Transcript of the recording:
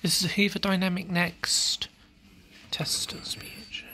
This is a Hoover Dynamic Next tester speech.